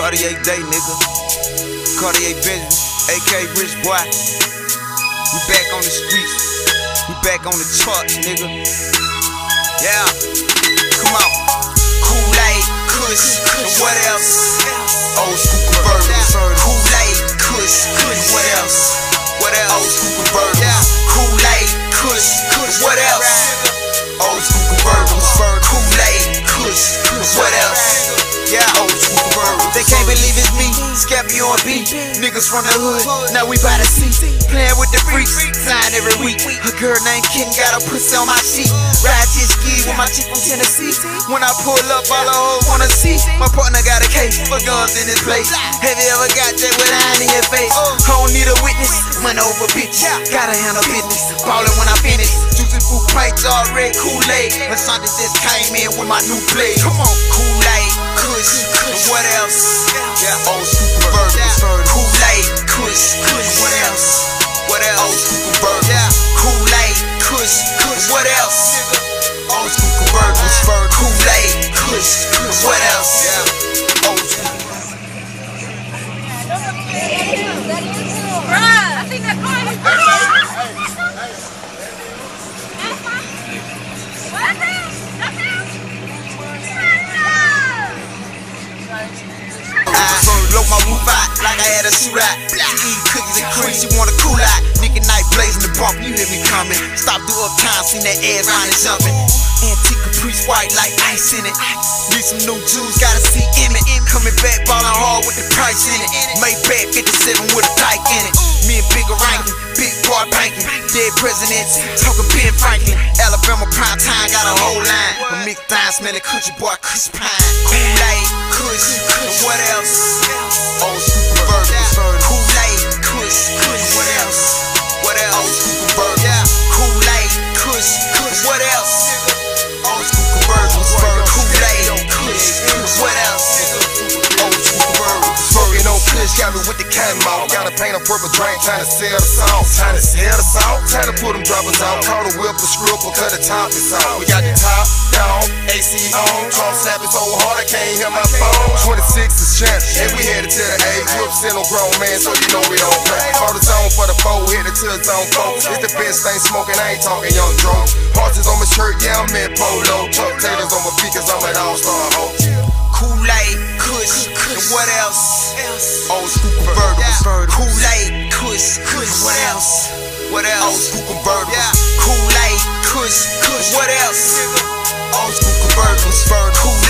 Cartier Day, nigga. Cartier Benjamin, AK Rich Boy. We back on the streets. We back on the charts, nigga. Yeah. Come on. Kool-Aid, Scappy on beat. Niggas from the hood, now we by the sea. Playing with the freaks, flying every week. A girl named Kim got a pussy on my sheet. Ride jet ski with my chick from Tennessee. When I pull up, all the hoes wanna see. My partner got a case for guns in his place. Have you ever got that with iron in your face? I don't need a witness, money over bitch. Gotta handle business, ballin' when I finish. Juicy fruit pints, all red Kool-Aid. And something just came in with my new blade. Come on, Kool-Aid, Kush, what else? Yeah, old What else? Old school convertibles. Kool-Aid, Kush, and what else? Old school convertibles. Kool-Aid, Kush, and what else? Old school. Bruh, I think that car is What the hell? That's him? I blow my roof out like I had a shootout. Eat cookies and cream, she want bump, you hear me coming. Stop through uptown, seen that round and jumping. Antique caprice white like ice in it. Need some new jewels, gotta see in it. Coming back ballin' hard with the price in it. Maybach 57 with a dyke in it. Me and Bigger ranking, big boy banking. Dead presidents, talking Ben Franklin. Alabama prime time got a whole line. A Mick Thine smelling country boy, Chris Pine. Kool-Aid, Kush, and what else? The. Gotta paint a purple drink, trying to sell the song. Trying to sell the song, trying to put them droppers out. Call the whip, a scribble, cut the top is on. We got the top down, AC on. Trump slapping so hard I can't hear my phone. 26 is champ, and we headed to the A. Whip still no grown man, so you know we don't play. Call the zone for the foe, headed to the zone four. It's the best thing smoking, I ain't talking young drunk. Horses on my shirt, yeah, I'm in polo. Chuck Taylors on my feet, cause I'm an all-star hoe. Kool-Aid, Kush, and what else? Old school convertibles. Kool-Aid, Kush, and what else? What else? Old school oh, convertibles. Kool-Aid, Kush, and what else? Old school convertibles. Kool-Aid,